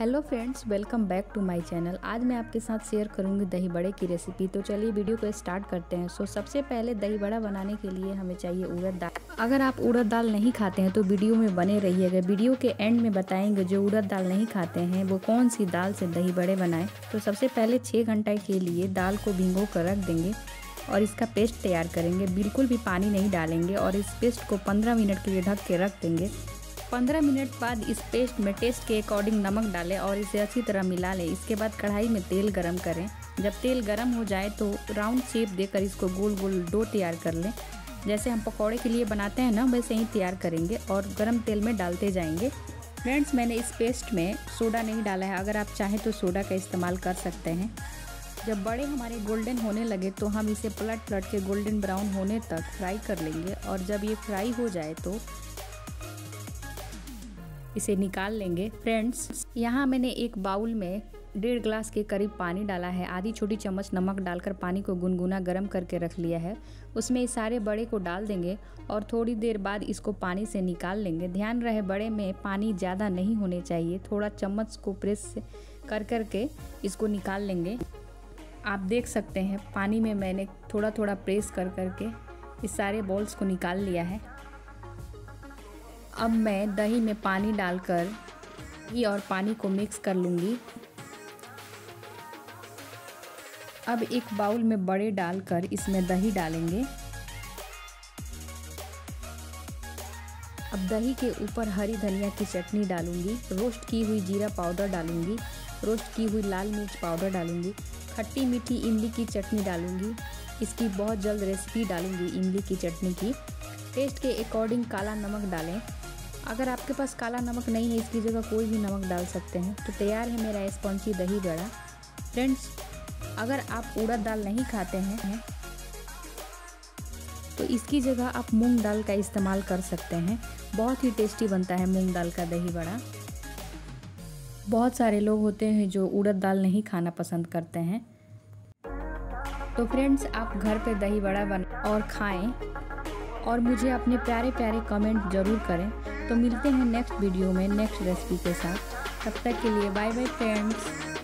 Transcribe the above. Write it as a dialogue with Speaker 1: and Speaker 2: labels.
Speaker 1: Hello friends, welcome back to my channel. आज मैं आपके साथ शेयर करूँगी दही बड़े की रेसिपी। तो चलिए वीडियो को स्टार्ट करते हैं। सो, सबसे पहले दही बड़ा बनाने के लिए हमें चाहिए उड़द दाल। अगर आप उड़द दाल नहीं खाते हैं तो वीडियो में बने रहिएगा वीडियो के एंड में बताएँगे जो उड़द दाल नहीं खाते हैं, वो कौन सी दाल से दही बड़े बनाएँ? तो सबसे पहले छः घंटे के लिए दाल को भिंगो कर रख देंगे और इसका पेस्ट तैयार करेंगे। बिल्कुल भी पानी नहीं डालेंगे और इस पेस्ट को 15 मिनट के लिए ढक के रख देंगे। 15 मिनट बाद इस पेस्ट में टेस्ट के अकॉर्डिंग नमक डालें और इसे अच्छी तरह मिला लें। इसके बाद कढ़ाई में तेल गरम करें। जब तेल गरम हो जाए तो राउंड शेप देकर इसको गोल गोल डो तैयार कर लें। जैसे हम पकौड़े के लिए बनाते हैं ना, वैसे ही तैयार करेंगे और गरम तेल में डालते जाएँगे। फ्रेंड्स मैंने इस पेस्ट में सोडा नहीं डाला है। अगर आप चाहें तो सोडा का इस्तेमाल कर सकते हैं। जब बड़े हमारे गोल्डन होने लगे तो हम इसे पलट पलट के गोल्डन ब्राउन होने तक फ्राई कर लेंगे और जब ये फ्राई हो जाए तो इसे निकाल लेंगे। फ्रेंड्स, यहाँ मैंने एक बाउल में डेढ़ ग्लास के करीब पानी डाला है। आधी छोटी चम्मच नमक डालकर पानी को गुनगुना गर्म करके रख लिया है। उसमें इस सारे बड़े को डाल देंगे और थोड़ी देर बाद इसको पानी से निकाल लेंगे। ध्यान रहे, बड़े में पानी ज़्यादा नहीं होने चाहिए। थोड़ा चम्मच को प्रेस कर कर के इसको निकाल लेंगे। आप देख सकते हैं, पानी में मैंने थोड़ा थोड़ा प्रेस कर कर के इस सारे बॉल्स को निकाल लिया है। अब मैं दही में पानी डालकर घी और पानी को मिक्स कर लूँगी। अब एक बाउल में बड़े डालकर इसमें दही डालेंगे। अब दही के ऊपर हरी धनिया की चटनी डालूँगी। रोस्ट की हुई जीरा पाउडर डालूँगी। रोस्ट की हुई लाल मिर्च पाउडर डालूँगी। खट्टी मीठी इमली की चटनी डालूँगी। इसकी बहुत जल्द रेसिपी डालूँगी इमली की चटनी की। टेस्ट के अकॉर्डिंग काला नमक डालें। अगर आपके पास काला नमक नहीं है, इसकी जगह कोई भी नमक डाल सकते हैं। तो तैयार है मेरा स्पॉन्ची दही बड़ा फ्रेंड्स, अगर आप उड़द दाल नहीं खाते हैं तो इसकी जगह आप मूंग दाल का इस्तेमाल कर सकते हैं। बहुत ही टेस्टी बनता है मूंग दाल का दही बड़ा बहुत सारे लोग होते हैं जो उड़द दाल नहीं खाना पसंद करते हैं। तो फ्रेंड्स, आप घर पे दही बड़ा बना और खाएँ। और मुझे अपने प्यारे प्यारे कमेंट ज़रूर करें। तो मिलते हैं नेक्स्ट वीडियो में नेक्स्ट रेसिपी के साथ। तब तक के लिए बाय बाय फ्रेंड्स